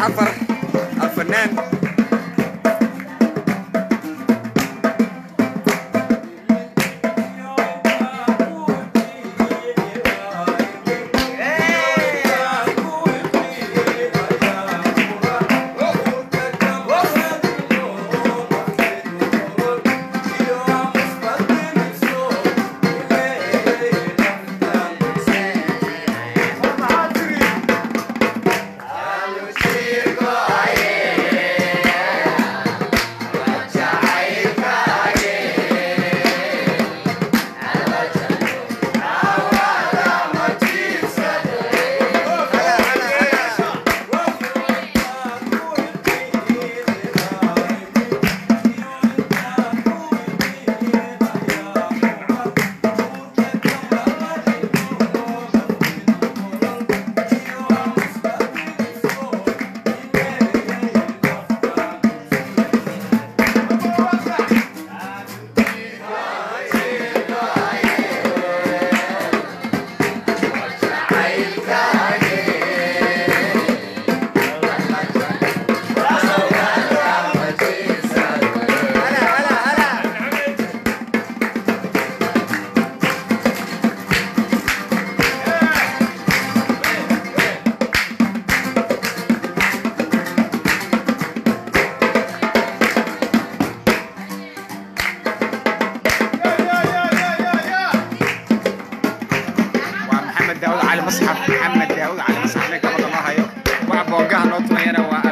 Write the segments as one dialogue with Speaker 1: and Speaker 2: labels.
Speaker 1: apa masxaf maxamed daauud cali masxaf nin kabadamahayo wax boogaha noo tumayana waa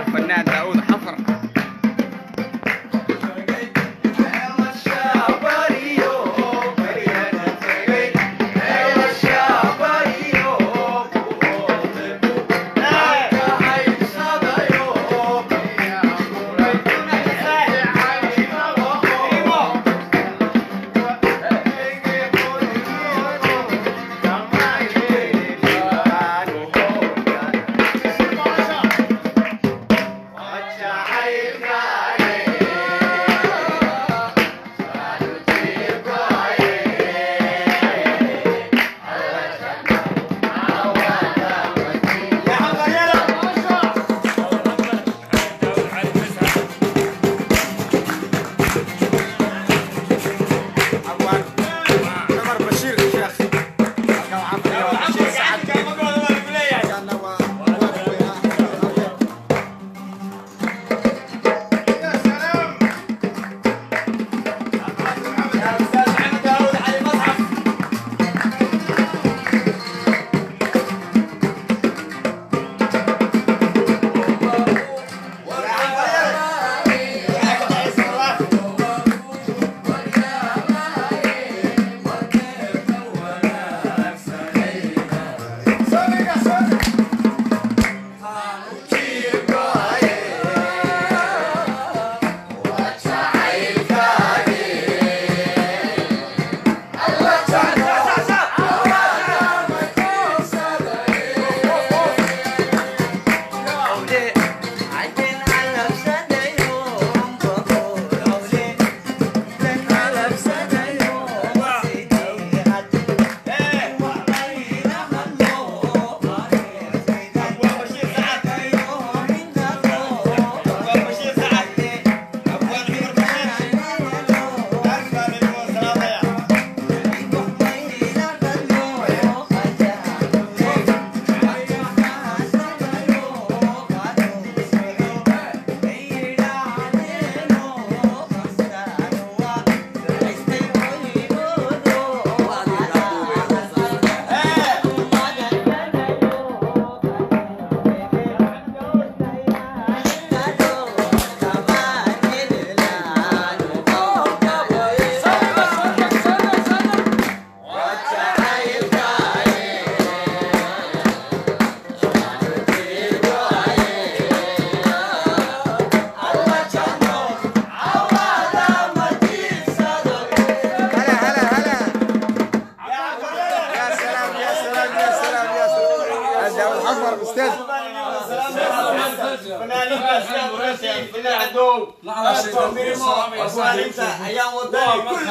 Speaker 2: ayaan wadani kulli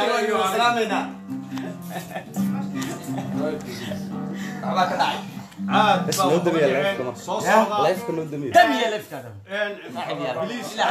Speaker 2: salaameyna waxbaa ka dhacay
Speaker 3: aad
Speaker 4: بس
Speaker 3: baa
Speaker 4: لو
Speaker 3: ugu
Speaker 4: دمية
Speaker 3: dhaceen.
Speaker 4: لايف كمان
Speaker 3: soo socda
Speaker 4: لايف كله دمية
Speaker 2: دم يا لفت هذا
Speaker 3: Een,
Speaker 2: Saaxiib yaal.
Speaker 3: Biliis
Speaker 2: Ilaa